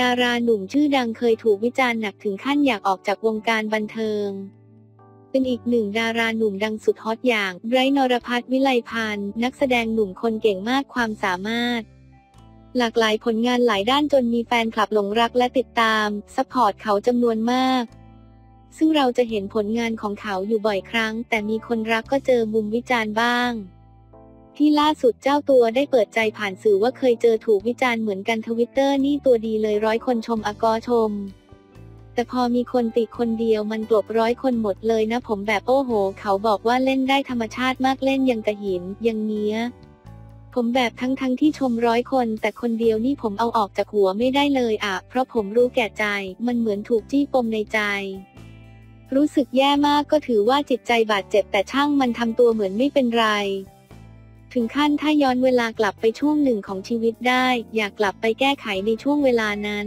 ดาราหนุ่มชื่อดังเคยถูกวิจารณ์หนักถึงขั้นอยากออกจากวงการบันเทิง เป็นอีกหนึ่งดาราหนุ่มดังสุดฮอตอย่างไบรท์นรพัฒน์วิไลพันธ์นักแสดงหนุ่มคนเก่งมากความสามารถ หลากหลายผลงานหลายด้านจนมีแฟนคลับหลงรักและติดตาม support เขาจำนวนมาก ซึ่งเราจะเห็นผลงานของเขาอยู่บ่อยครั้ง แต่มีคนรักก็เจอมุมวิจารณ์บ้าง ที่ล่าสุดเจ้าตัวได้เปิดใจผ่านสื่อว่าเคยเจอถูกวิจารณ์เหมือนกันทวิตเตอร์นี่ตัวดีเลยร้อยคนชมก็ชม แต่พอมีคนติคนเดียวมันกลบร้อยคนหมดเลยนะผมแบบโอ้โห เขาบอกว่าเล่นได้ธรรมชาติมากเล่นยังกระหินยังเนี้ย ผมแบบทั้งทั้งที่ชมร้อยคน แต่คนเดียวนี่ผมเอาออกจากหัวไม่ได้เลยอะเพราะผมรู้แก่ใจ มันเหมือนถูกจี้ปมในใจรู้สึกแย่มากก็ถือว่าจิตใจบาดเจ็บแต่ช่างมันทำตัวเหมือนไม่เป็นไร ถึงขั้นถ้าย้อนเวลากลับไปช่วงหนึ่งของชีวิตได้ อยากกลับไปแก้ไขในช่วงเวลานั้น